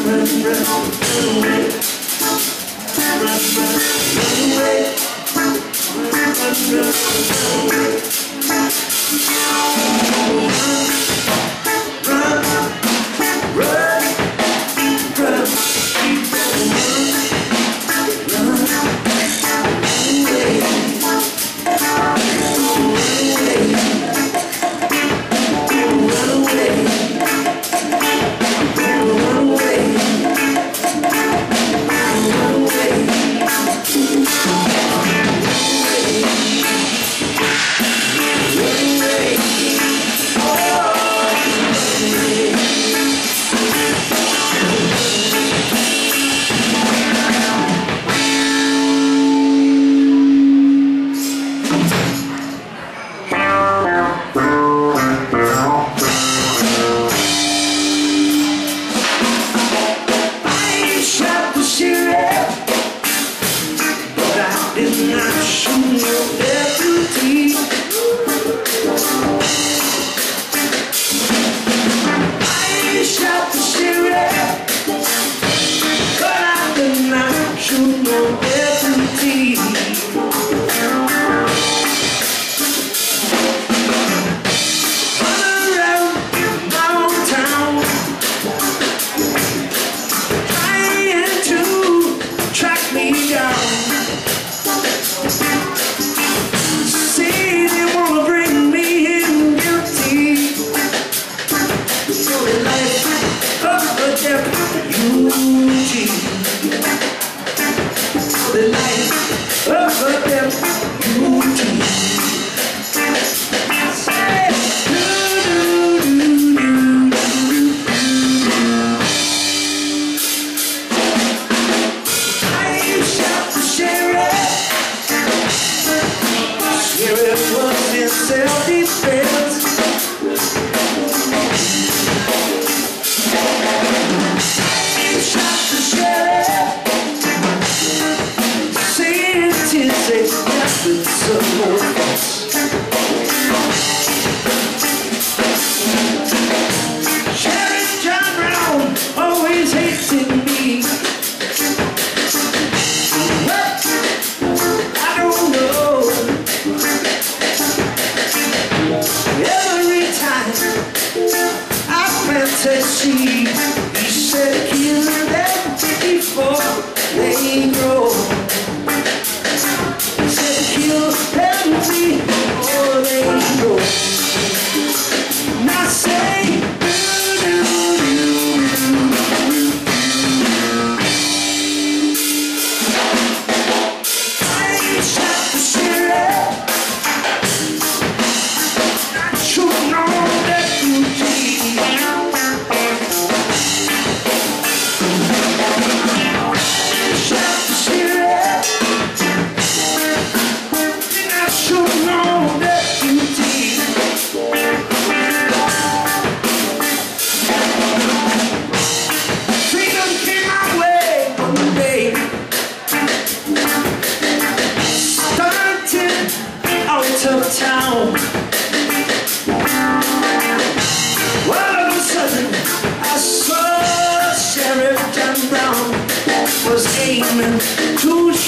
before grow.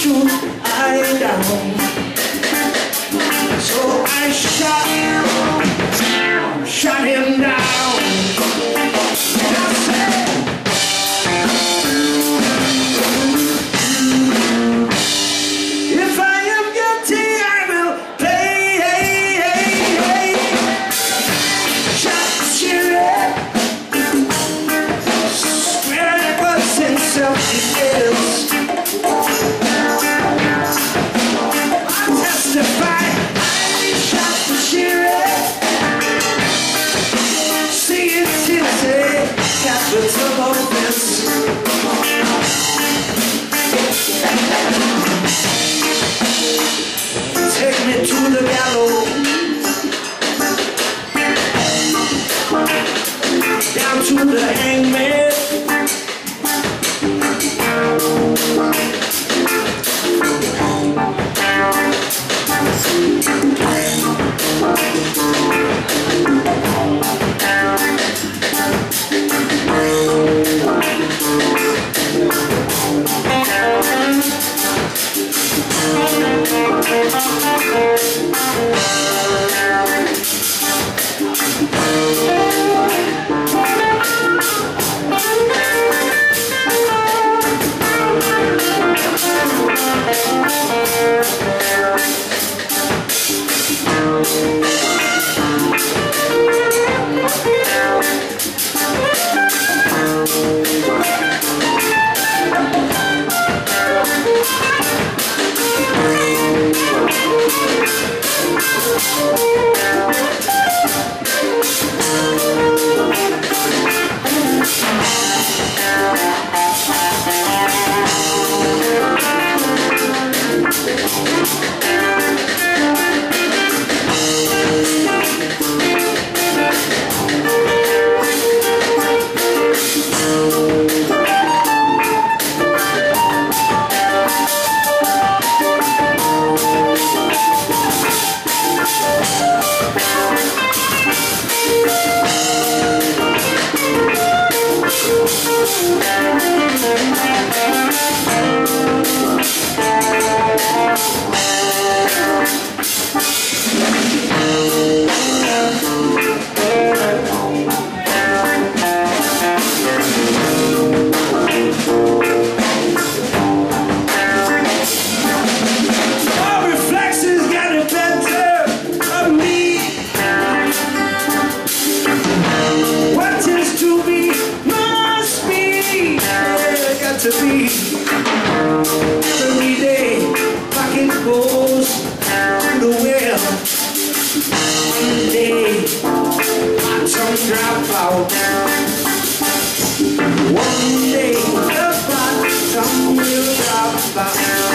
Почему? Música Every day, pocket goes to the. One day, drop out. One day, the bottom will drop out.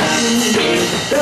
One day,